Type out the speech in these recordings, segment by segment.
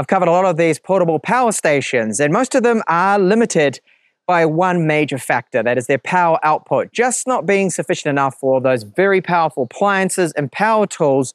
I've covered a lot of these portable power stations, and most of them are limited by one major factor that is their power output, just not being sufficient enough for those very powerful appliances and power tools.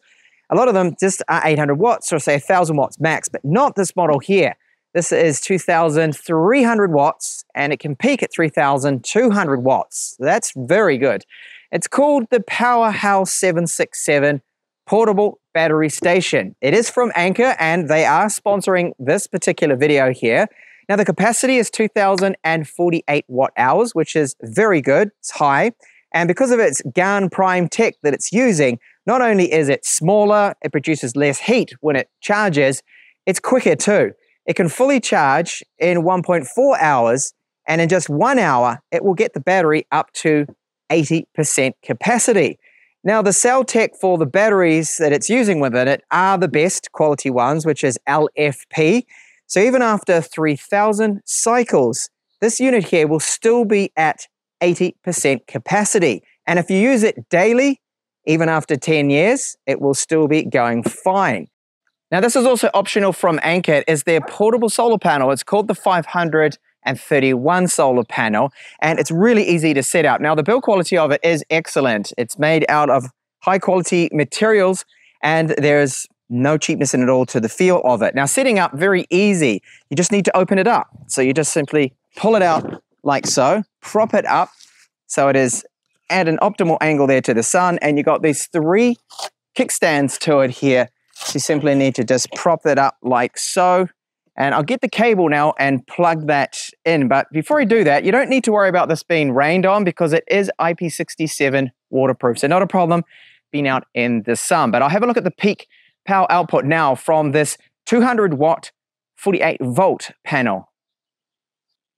A lot of them just are 800 watts or say 1000 watts max, but not this model here. This is 2300 watts and it can peak at 3200 watts. That's very good. It's called the Powerhouse 767 Portable Battery Station. It is from Anker and they are sponsoring this particular video here. Now the capacity is 2048 watt hours, which is very good, it's high. And because of its GaN prime tech that it's using, not only is it smaller, it produces less heat when it charges, it's quicker too. It can fully charge in 1.4 hours, and in just one hour, it will get the battery up to 80% capacity. Now, the cell tech for the batteries that it's using within it are the best quality ones, which is LFP. So even after 3,000 cycles, this unit here will still be at 80% capacity. And if you use it daily, even after 10 years, it will still be going fine. Now, this is also optional from Anker, is their portable solar panel. It's called the 531 solar panel, and it's really easy to set up. Now, the build quality of it is excellent. It's made out of high quality materials, and there's no cheapness in it all to the feel of it. Now, setting up, very easy. You just need to open it up. So you just simply pull it out like so, prop it up so it is at an optimal angle there to the sun, and you've got these three kickstands to it here. So you simply need to just prop that up like so. And I'll get the cable now and plug that in. But before I do that, you don't need to worry about this being rained on because it is IP67 waterproof. So not a problem being out in the sun. But I'll have a look at the peak power output now from this 200 watt 48 volt panel.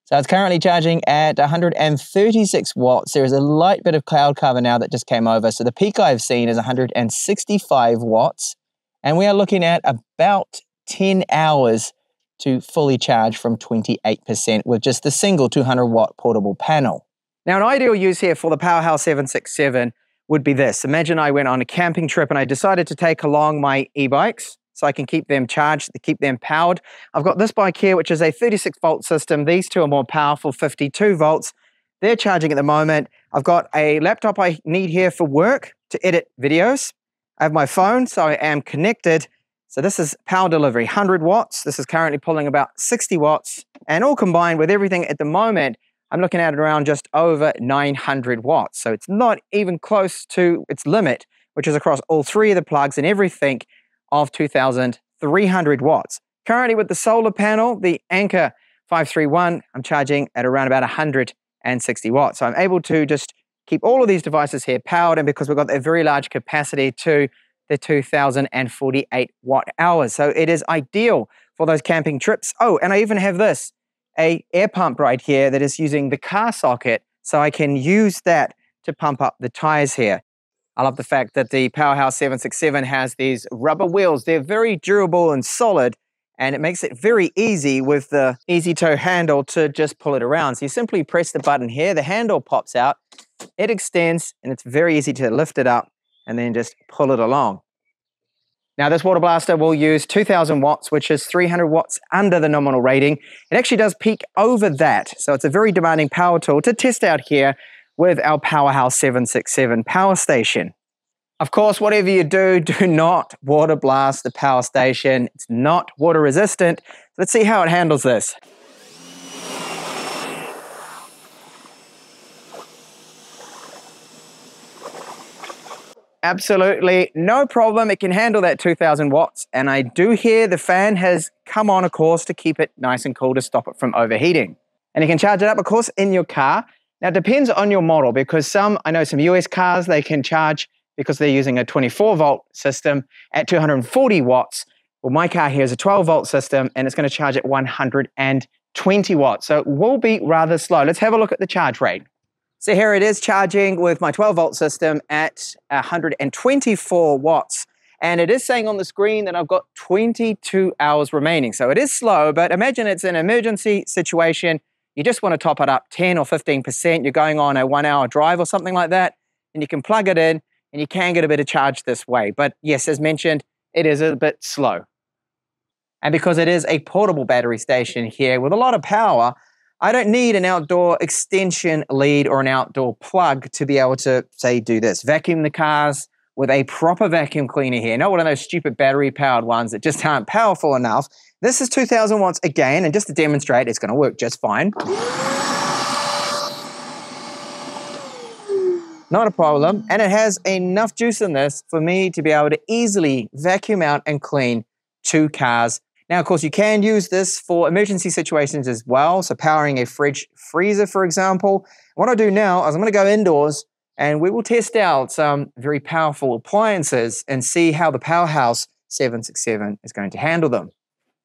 So it's currently charging at 136 watts. There is a light bit of cloud cover now that just came over. So the peak I've seen is 165 watts. And we are looking at about 10 hours to fully charge from 28% with just the single 200 watt portable panel. Now, an ideal use here for the Powerhouse 767 would be this. Imagine I went on a camping trip and I decided to take along my e-bikes so I can keep them charged, keep them powered. I've got this bike here, which is a 36 volt system. These two are more powerful, 52 volts. They're charging at the moment. I've got a laptop I need here for work to edit videos. I have my phone, so I am connected. So this is power delivery, 100 watts. This is currently pulling about 60 watts. And all combined with everything at the moment, I'm looking at it around just over 900 watts. So it's not even close to its limit, which is across all three of the plugs and everything of 2,300 watts. Currently with the solar panel, the Anker 531, I'm charging at around about 160 watts. So I'm able to just keep all of these devices here powered and because we've got a very large capacity to the 2048 watt hours. So it is ideal for those camping trips. Oh, and I even have this a air pump right here that is using the car socket so I can use that to pump up the tires here. I love the fact that the Powerhouse 767 has these rubber wheels. They're very durable and solid and it makes it very easy with the easy tow handle to just pull it around. So you simply press the button here, the handle pops out, it extends and it's very easy to lift it up and then just pull it along. Now, this water blaster will use 2000 watts, which is 300 watts under the nominal rating. It actually does peak over that. So it's a very demanding power tool to test out here with our Powerhouse 767 power station. Of course, whatever you do, do not water blast the power station. It's not water resistant. Let's see how it handles this. Absolutely no problem. It can handle that 2000 watts. And I do hear the fan has come on, of course, to keep it nice and cool to stop it from overheating. And you can charge it up, of course, in your car. Now, it depends on your model because some, I know some US cars, they can charge because they're using a 24 volt system at 240 watts. Well, my car here is a 12 volt system and it's going to charge at 120 watts. So it will be rather slow. Let's have a look at the charge rate. So here it is charging with my 12 volt system at 124 watts. And it is saying on the screen that I've got 22 hours remaining. So it is slow, but imagine it's an emergency situation. You just want to top it up 10 or 15%. You're going on a one hour drive or something like that. And you can plug it in and you can get a bit of charge this way. But yes, as mentioned, it is a bit slow. And because it is a portable battery station here with a lot of power, I don't need an outdoor extension lead or an outdoor plug to be able to, say, do this. Vacuum the cars with a proper vacuum cleaner here, not one of those stupid battery powered ones that just aren't powerful enough. This is 2000 watts again, and just to demonstrate, it's going to work just fine. Not a problem. And it has enough juice in this for me to be able to easily vacuum out and clean two cars now, of course, you can use this for emergency situations as well. So powering a fridge freezer, for example. What I'll do now is I'm going to go indoors and we will test out some very powerful appliances and see how the Powerhouse 767 is going to handle them.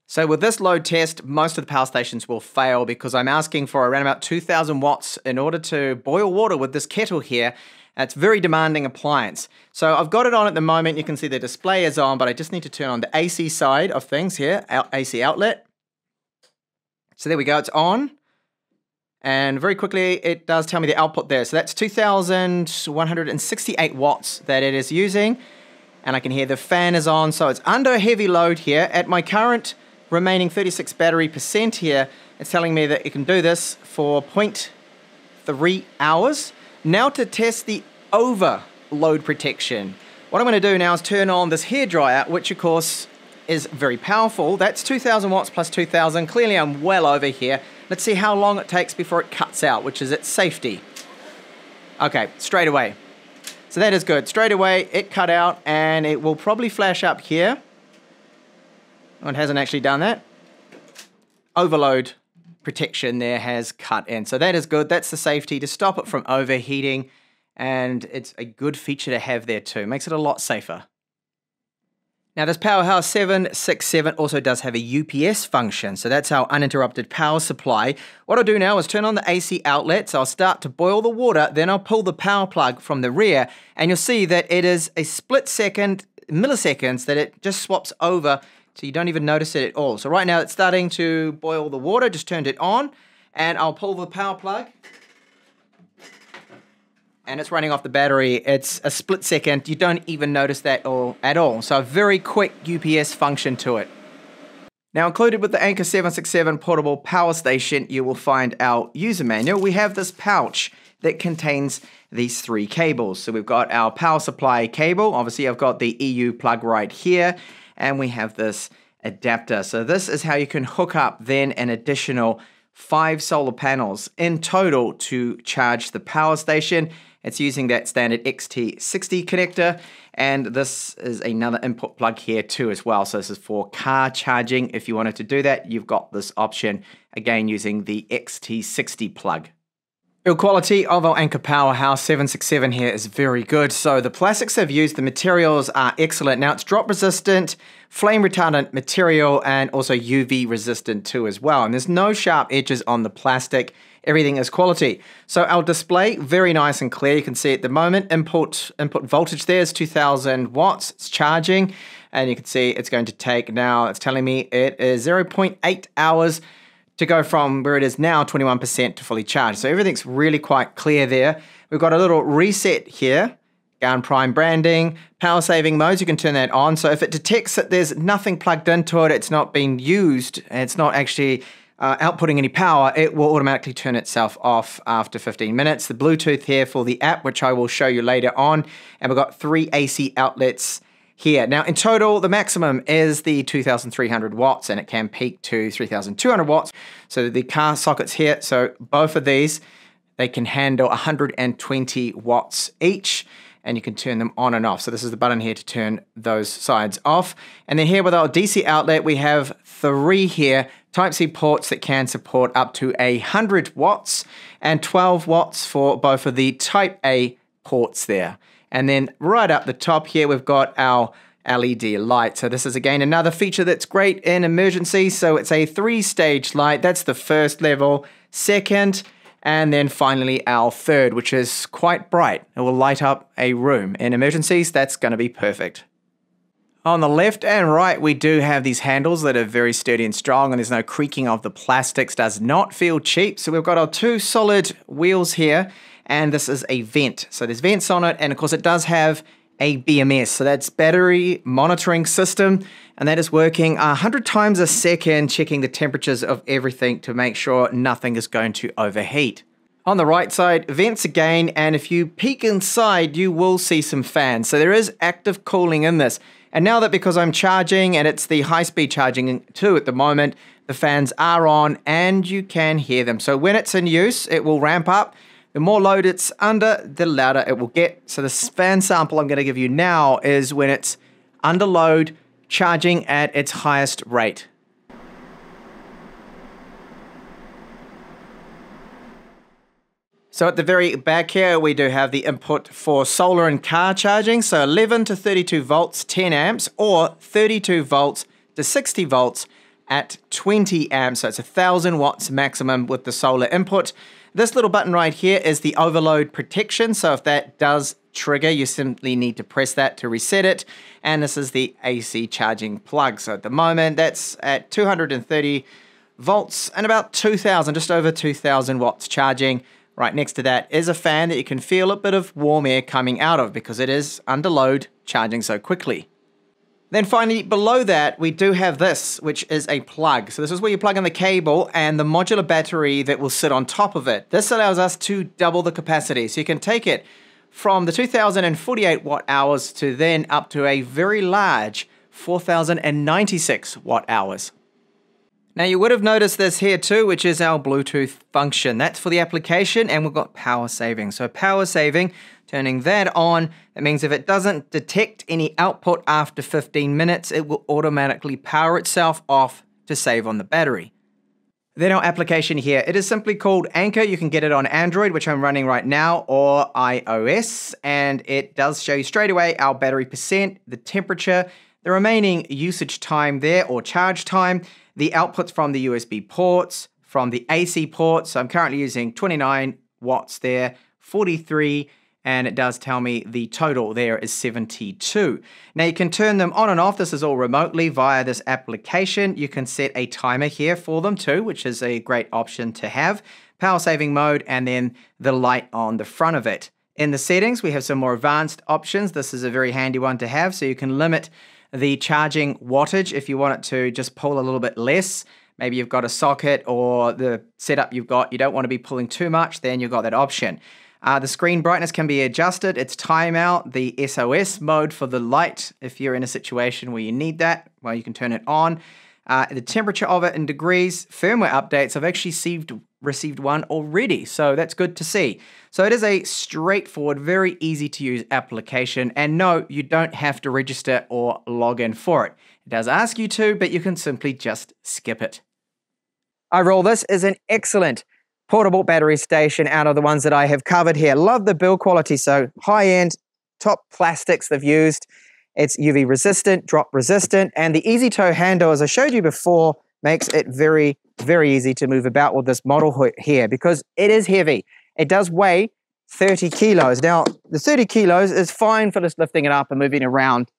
So with this load test, most of the power stations will fail because I'm asking for around about 2000 watts in order to boil water with this kettle here. It's very demanding appliance. So I've got it on at the moment. You can see the display is on, but I just need to turn on the AC side of things here, AC outlet. So there we go, it's on. And very quickly, it does tell me the output there. So that's 2,168 watts that it is using. And I can hear the fan is on, so it's under heavy load here. At my current remaining 36 battery percent here, it's telling me that it can do this for 0.3 hours. Now to test the overload protection. What I'm going to do now is turn on this hair dryer, which of course is very powerful. That's 2000 watts plus 2000. Clearly I'm well over here. Let's see how long it takes before it cuts out, which is its safety. Okay, straight away. So that is good. Straight away, it cut out and it will probably flash up here. Oh, it hasn't actually done that. Overload protection there has cut in. So that is good. That's the safety to stop it from overheating. And it's a good feature to have there too. Makes it a lot safer. Now this Powerhouse 767 also does have a UPS function, so that's our uninterrupted power supply. What I'll do now is turn on the AC outlet, so I'll start to boil the water, then I'll pull the power plug from the rear, and you'll see that it is a split second, milliseconds, that it just swaps over so you don't even notice it at all. So right now it's starting to boil the water, just turned it on, and I'll pull the power plug. And it's running off the battery. It's a split second. You don't even notice that all, at all. So a very quick UPS function to it. Now included with the Anker 767 portable power station, you will find our user manual. We have this pouch that contains these three cables. So we've got our power supply cable. Obviously I've got the EU plug right here and we have this adapter. So this is how you can hook up then an additional five solar panels in total to charge the power station. It's using that standard XT60 connector and this is another input plug here too as well. So this is for car charging. If you wanted to do that, you've got this option again using the XT60 plug. Build quality of our Anker Powerhouse 767 here is very good. So the plastics they've used, the materials are excellent. Now it's drop resistant, flame retardant material, and also UV resistant too as well. And there's no sharp edges on the plastic. Everything is quality. So our display, very nice and clear. You can see at the moment, input, input voltage there is 2000 watts. It's charging. And you can see it's going to take now, it's telling me it is 0.8 hours to go from where it is now, 21% to fully charged. So everything's really quite clear there. We've got a little reset here, GaN Prime branding, power saving modes, you can turn that on. So if it detects that there's nothing plugged into it, it's not being used, and it's not actually uh, outputting any power, it will automatically turn itself off after 15 minutes. The Bluetooth here for the app, which I will show you later on. And we've got three AC outlets here. Now, in total, the maximum is the 2300 watts and it can peak to 3200 watts. So the car sockets here, so both of these, they can handle 120 watts each and you can turn them on and off. So this is the button here to turn those sides off. And then here with our DC outlet, we have three here Type-C ports that can support up to 100 watts and 12 watts for both of the Type-A ports there. And then right up the top here, we've got our LED light. So this is again another feature that's great in emergency. So it's a three stage light. That's the first level, second, and then finally our third, which is quite bright. It will light up a room. In emergencies, that's gonna be perfect. On the left and right, we do have these handles that are very sturdy and strong and there's no creaking of the plastics, does not feel cheap. So we've got our two solid wheels here and this is a vent. So there's vents on it, and of course it does have a BMS. So that's battery monitoring system. And that is working 100 times a second, checking the temperatures of everything to make sure nothing is going to overheat. On the right side, vents again, and if you peek inside, you will see some fans. So there is active cooling in this. And now that because I'm charging, and it's the high-speed charging too at the moment, the fans are on and you can hear them. So when it's in use, it will ramp up. The more load it's under, the louder it will get. So the fan sample I'm going to give you now is when it's under load, charging at its highest rate. So at the very back here, we do have the input for solar and car charging. So 11 to 32 volts, 10 amps, or 32 volts to 60 volts at 20 amps. So it's a 1000 watts maximum with the solar input. This little button right here is the overload protection. So if that does trigger, you simply need to press that to reset it. And this is the AC charging plug. So at the moment, that's at 230 volts and about 2000, just over 2000 watts charging. Right next to that is a fan that you can feel a bit of warm air coming out of because it is under load charging so quickly. Then finally, below that, we do have this, which is a plug. So this is where you plug in the cable and the modular battery that will sit on top of it. This allows us to double the capacity. So you can take it from the 2048 watt hours to then up to a very large 4096 watt hours. Now you would have noticed this here too, which is our Bluetooth function. That's for the application and we've got power saving. So power saving, turning that on, it means if it doesn't detect any output after 15 minutes, it will automatically power itself off to save on the battery. Then our application here, it is simply called Anker. You can get it on Android, which I'm running right now, or iOS, and it does show you straight away our battery percent, the temperature, the remaining usage time there or charge time, the outputs from the USB ports, from the AC ports. So I'm currently using 29 watts there, 43, and it does tell me the total there is 72. Now you can turn them on and off. This is all remotely via this application. You can set a timer here for them too, which is a great option to have. Power saving mode and then the light on the front of it. In the settings, we have some more advanced options. This is a very handy one to have, so you can limit the charging wattage if you want it to just pull a little bit less. Maybe you've got a socket or the setup you've got, you don't want to be pulling too much, then you've got that option. Uh, the screen brightness can be adjusted, its timeout, the SOS mode for the light if you're in a situation where you need that, well, you can turn it on. Uh, the temperature of it in degrees, firmware updates, I've actually received, received one already, so that's good to see. So it is a straightforward, very easy to use application, and no, you don't have to register or log in for it. It does ask you to, but you can simply just skip it. Overall, this is an excellent portable battery station out of the ones that I have covered here. Love the build quality, so high-end, top plastics they've used. It's UV resistant, drop resistant, and the easy tow handle, as I showed you before, makes it very, very easy to move about with this model here because it is heavy. It does weigh 30 kilos. Now, the 30 kilos is fine for just lifting it up and moving around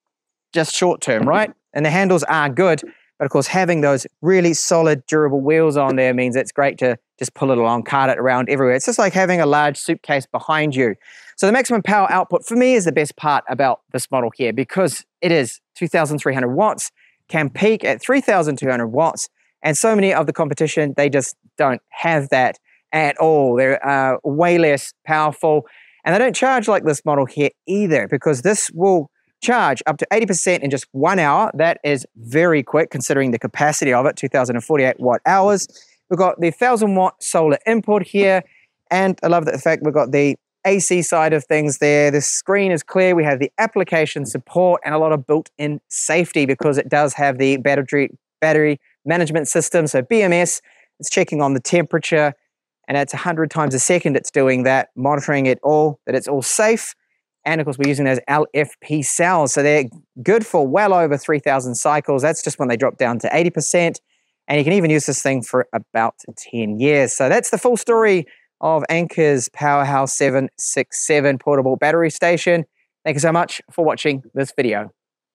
just short term, right? And the handles are good, but of course, having those really solid, durable wheels on there means it's great to just pull it along, cart it around everywhere. It's just like having a large suitcase behind you. So the maximum power output for me is the best part about this model here because it is 2,300 watts, can peak at 3,200 watts, and so many of the competition, they just don't have that at all. They're uh, way less powerful, and they don't charge like this model here either because this will charge up to 80% in just one hour. That is very quick considering the capacity of it, 2048 watt hours. We've got the 1000 watt solar input here. And I love the fact we've got the AC side of things there. The screen is clear. We have the application support and a lot of built-in safety because it does have the battery battery management system. So BMS, it's checking on the temperature and it's 100 times a second it's doing that, monitoring it all, that it's all safe. And of course, we're using those LFP cells. So they're good for well over 3,000 cycles. That's just when they drop down to 80%. And you can even use this thing for about 10 years. So that's the full story of Anker's Powerhouse 767 portable battery station. Thank you so much for watching this video.